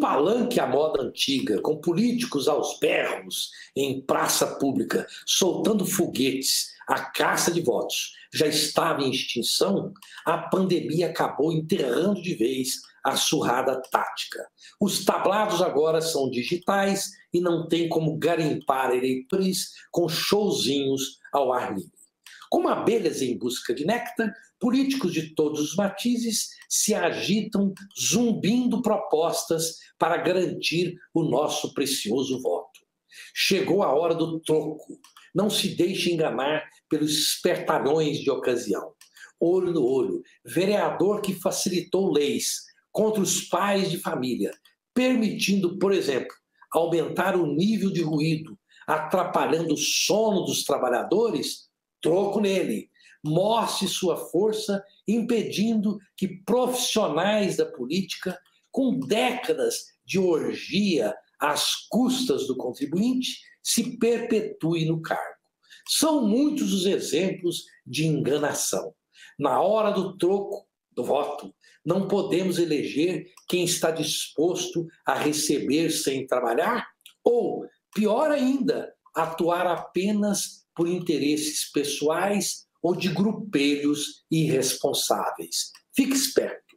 palanque à moda antiga, com políticos aos berros em praça pública, soltando foguetes, a caça de votos já estava em extinção, a pandemia acabou enterrando de vez a surrada tática. Os tablados agora são digitais e não tem como garimpar eleitores com showzinhos ao ar livre. Como abelhas em busca de néctar, políticos de todos os matizes se agitam zumbindo propostas para garantir o nosso precioso voto. Chegou a hora do troco. Não se deixe enganar pelos espertalhões de ocasião. Olho no olho, vereador que facilitou leis contra os pais de família, permitindo, por exemplo, aumentar o nível de ruído, atrapalhando o sono dos trabalhadores, troco nele. Mostre sua força impedindo que profissionais da política, com décadas de orgia às custas do contribuinte, se perpetuem no cargo. São muitos os exemplos de enganação. Na hora do troco, do voto, não podemos eleger quem está disposto a receber sem trabalhar? Ou, pior ainda, atuar apenas por interesses pessoais ou de grupelhos irresponsáveis. Fique esperto.